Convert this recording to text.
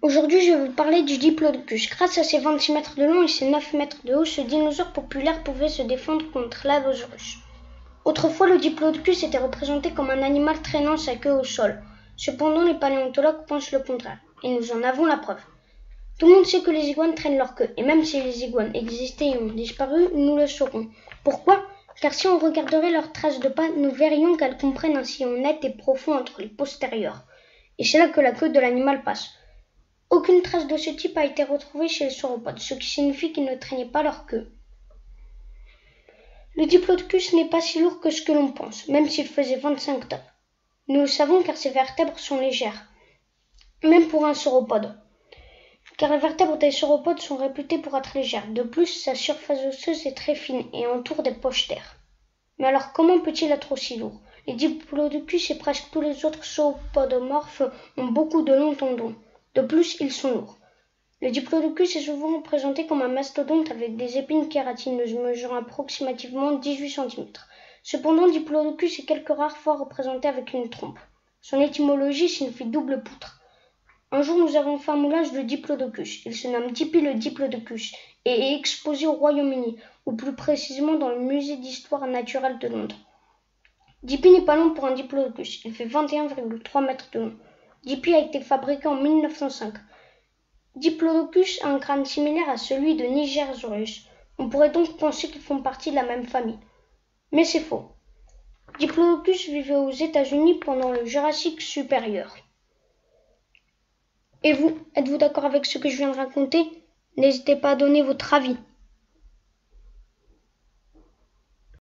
Aujourd'hui, je vais vous parler du diplodocus. Grâce à ses 26 mètres de long et ses 9 mètres de haut, ce dinosaure populaire pouvait se défendre contre l'Allosaurus. Autrefois, le diplodocus était représenté comme un animal traînant sa queue au sol. Cependant, les paléontologues pensent le contraire, et nous en avons la preuve. Tout le monde sait que les iguanes traînent leur queue, et même si les iguanes existaient et ont disparu, nous le saurons. Pourquoi? Car si on regarderait leurs traces de pas, nous verrions qu'elles comprennent un sillon net et profond entre les postérieurs. Et c'est là que la queue de l'animal passe. Aucune trace de ce type a été retrouvée chez les sauropodes, ce qui signifie qu'ils ne traînaient pas leur queue. Le diplodocus n'est pas si lourd que ce que l'on pense, même s'il faisait 25 tonnes. Nous le savons car ses vertèbres sont légères, même pour un sauropode car les vertèbres des sauropodes sont réputées pour être légères. De plus, sa surface osseuse est très fine et entoure des poches d'air. Mais alors comment peut-il être aussi lourd? Les diplodocus et presque tous les autres sauropodomorphes ont beaucoup de longs tendons. De plus, ils sont lourds. Le diplodocus est souvent représenté comme un mastodonte avec des épines kératineuses mesurant approximativement 18 cm. Cependant, diplodocus est quelques rares fois représenté avec une trompe. Son étymologie signifie double poutre. Un jour, nous avons fait un moulage de diplodocus. Il se nomme Dippy le diplodocus et est exposé au Royaume-Uni, ou plus précisément dans le musée d'histoire naturelle de Londres. Dippy n'est pas long pour un diplodocus. Il fait 21,3 mètres de long. Dippy a été fabriqué en 1905. Diplodocus a un crâne similaire à celui de Nigersaurus. On pourrait donc penser qu'ils font partie de la même famille. Mais c'est faux. Diplodocus vivait aux États-Unis pendant le Jurassique supérieur. Et vous, êtes-vous d'accord avec ce que je viens de raconter? N'hésitez pas à donner votre avis.